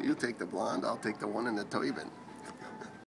You take the blonde, I'll take the one in the toy bin.